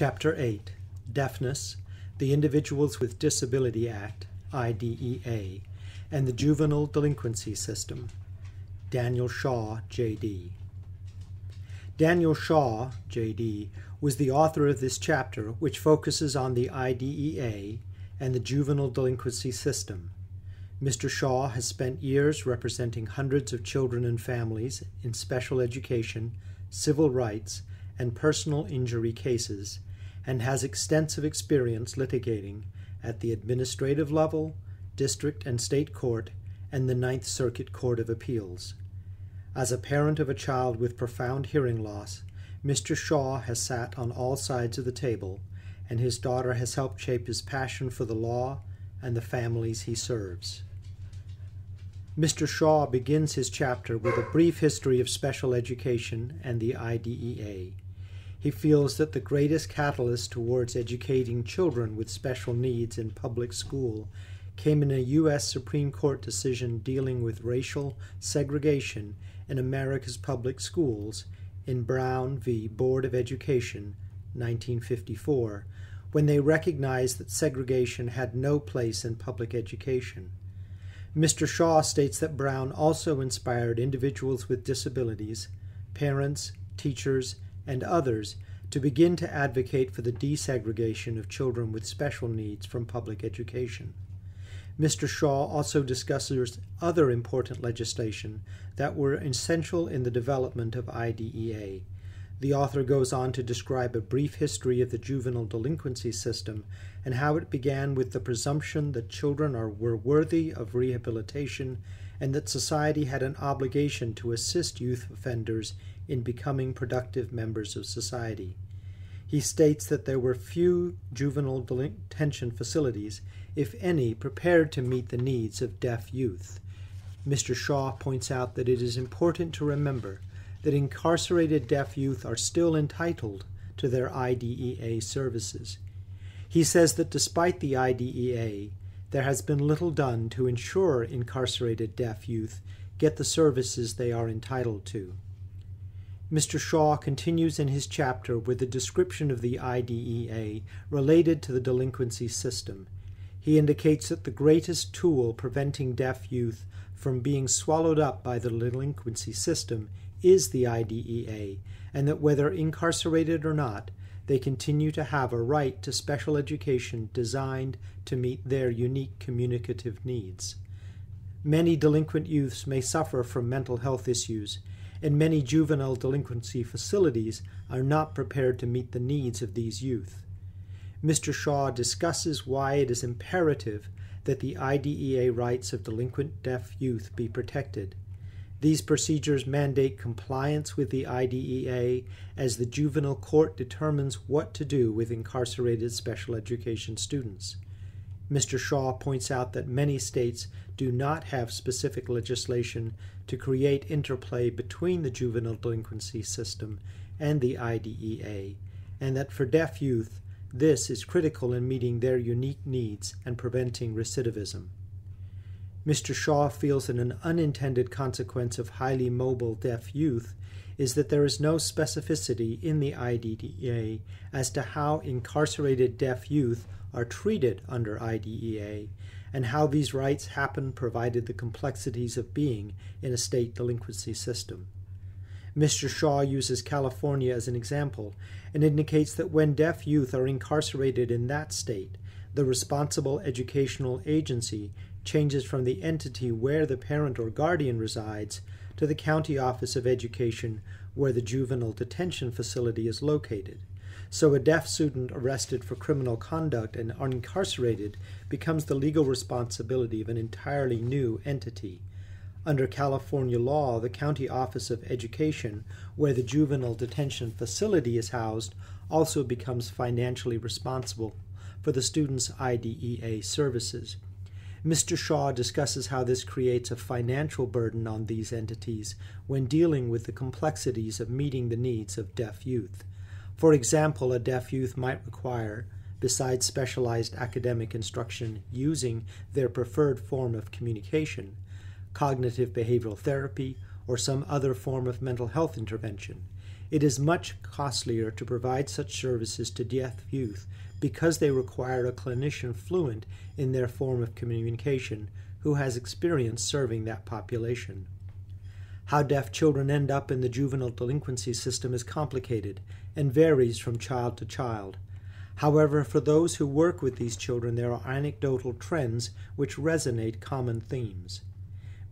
Chapter 8 Deafness, the Individuals with Disability Act, IDEA, and the Juvenile Delinquency System. Daniel Shaw, J.D. Daniel Shaw, J.D., was the author of this chapter, which focuses on the IDEA and the juvenile delinquency system. Mr. Shaw has spent years representing hundreds of children and families in special education, civil rights, and personal injury cases, and has extensive experience litigating at the administrative level, district and state court, and the Ninth Circuit Court of Appeals. As a parent of a child with profound hearing loss, Mr. Shaw has sat on all sides of the table, and his daughter has helped shape his passion for the law and the families he serves. Mr. Shaw begins his chapter with a brief history of special education and the IDEA. He feels that the greatest catalyst towards educating children with special needs in public school came in a U.S. Supreme Court decision dealing with racial segregation in America's public schools in Brown v. Board of Education, 1954, when they recognized that segregation had no place in public education. Mr. Shaw states that Brown also inspired individuals with disabilities, parents, teachers, and others to begin to advocate for the desegregation of children with special needs from public education. Mr. Shaw also discusses other important legislation that were essential in the development of IDEA, the author goes on to describe a brief history of the juvenile delinquency system and how it began with the presumption that children are, were worthy of rehabilitation and that society had an obligation to assist youth offenders in becoming productive members of society. He states that there were few juvenile detention facilities, if any, prepared to meet the needs of deaf youth. Mr. Shaw points out that it is important to remember that incarcerated deaf youth are still entitled to their IDEA services. He says that despite the IDEA, there has been little done to ensure incarcerated deaf youth get the services they are entitled to. Mr. Shaw continues in his chapter with a description of the IDEA related to the delinquency system. He indicates that the greatest tool preventing deaf youth from being swallowed up by the delinquency system is the IDEA, and that whether incarcerated or not, they continue to have a right to special education designed to meet their unique communicative needs. Many delinquent youths may suffer from mental health issues, and many juvenile delinquency facilities are not prepared to meet the needs of these youth. Mr. Shaw discusses why it is imperative that the IDEA rights of delinquent deaf youth be protected these procedures mandate compliance with the IDEA as the juvenile court determines what to do with incarcerated special education students. Mr. Shaw points out that many states do not have specific legislation to create interplay between the juvenile delinquency system and the IDEA, and that for deaf youth, this is critical in meeting their unique needs and preventing recidivism. Mr. Shaw feels that an unintended consequence of highly mobile deaf youth is that there is no specificity in the IDEA as to how incarcerated deaf youth are treated under IDEA and how these rights happen provided the complexities of being in a state delinquency system. Mr. Shaw uses California as an example and indicates that when deaf youth are incarcerated in that state, the responsible educational agency changes from the entity where the parent or guardian resides to the county office of education where the juvenile detention facility is located. So a deaf student arrested for criminal conduct and incarcerated becomes the legal responsibility of an entirely new entity. Under California law, the county office of education, where the juvenile detention facility is housed, also becomes financially responsible for the student's IDEA services. Mr. Shaw discusses how this creates a financial burden on these entities when dealing with the complexities of meeting the needs of deaf youth. For example, a deaf youth might require, besides specialized academic instruction using their preferred form of communication, cognitive behavioral therapy, or some other form of mental health intervention. It is much costlier to provide such services to deaf youth because they require a clinician fluent in their form of communication who has experience serving that population. How deaf children end up in the juvenile delinquency system is complicated and varies from child to child. However, for those who work with these children, there are anecdotal trends which resonate common themes.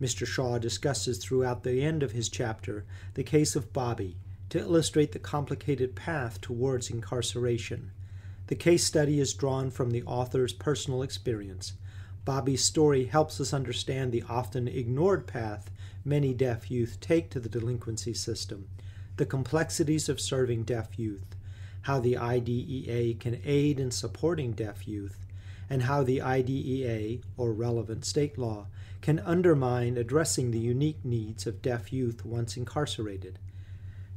Mr. Shaw discusses throughout the end of his chapter the case of Bobby to illustrate the complicated path towards incarceration. The case study is drawn from the author's personal experience. Bobby's story helps us understand the often ignored path many deaf youth take to the delinquency system, the complexities of serving deaf youth, how the IDEA can aid in supporting deaf youth, and how the IDEA, or relevant state law, can undermine addressing the unique needs of deaf youth once incarcerated.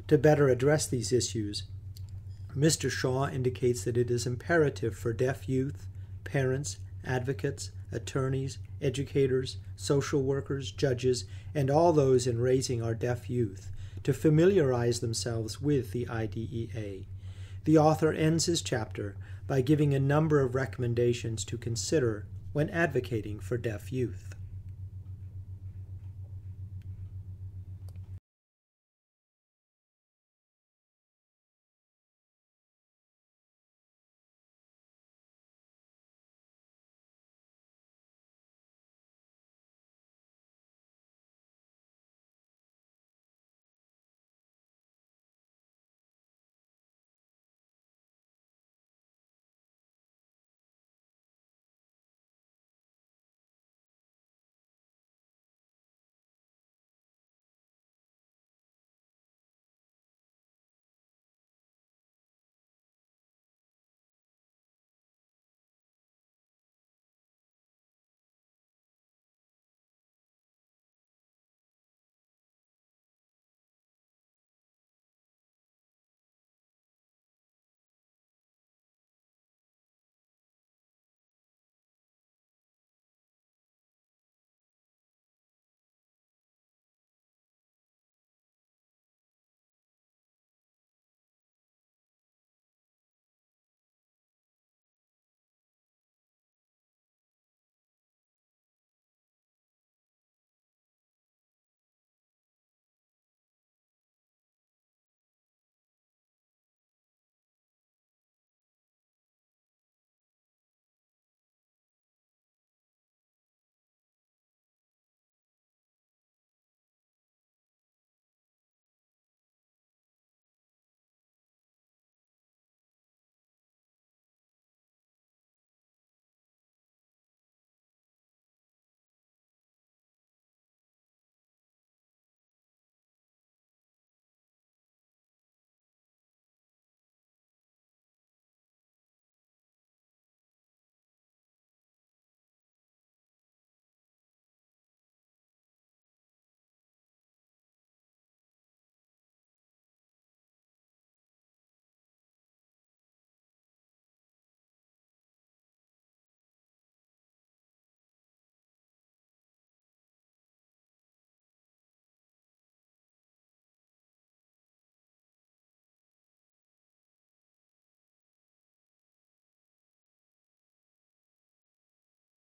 To better address these issues, Mr. Shaw indicates that it is imperative for deaf youth, parents, advocates, attorneys, educators, social workers, judges, and all those in raising our deaf youth to familiarize themselves with the IDEA. The author ends his chapter by giving a number of recommendations to consider when advocating for deaf youth.